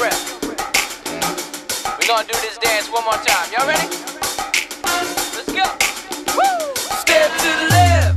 rep. We're gonna do this dance one more time. Y'all ready? Let's go. Woo! Step to the left.